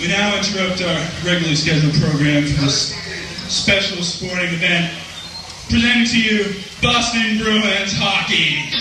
We now interrupt our regularly scheduled program for this special sporting event. Presenting to you Boston Bruins hockey.